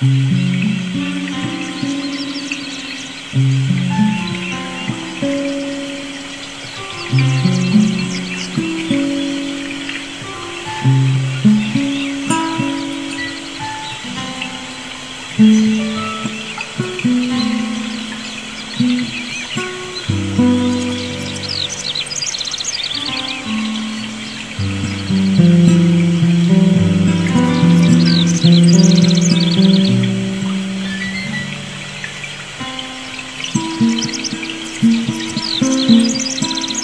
Música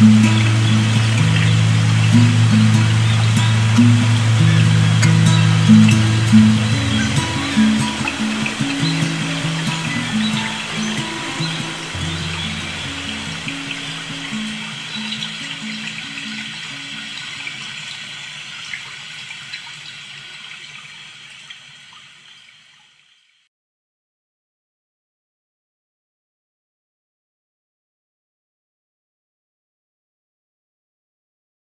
Mm-hmm.